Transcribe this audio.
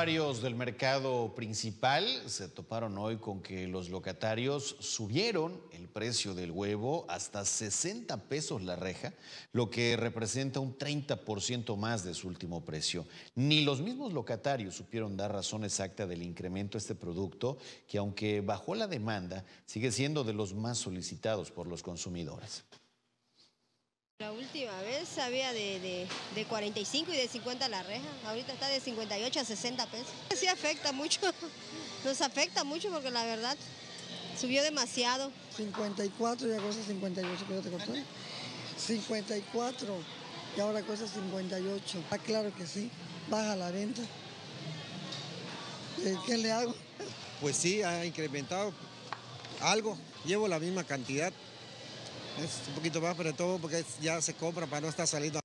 Varios del mercado principal se toparon hoy con que los locatarios subieron el precio del huevo hasta 60 pesos la reja, lo que representa un 30% más de su último precio. Ni los mismos locatarios supieron dar razón exacta del incremento de este producto, que aunque bajó la demanda, sigue siendo de los más solicitados por los consumidores. La última vez había de, 45 y de 50 la reja, ahorita está de 58 a 60 pesos. Sí afecta mucho, nos afecta mucho porque la verdad subió demasiado. 54 y ahora cuesta 58, ¿qué te costó? 54 y ahora cuesta 58. Ah, claro que sí, baja la venta. Eh, ¿Qué le hago? Pues sí, ha incrementado algo, llevo la misma cantidad, es un poquito más, pero todo porque ya se compra para no estar saliendo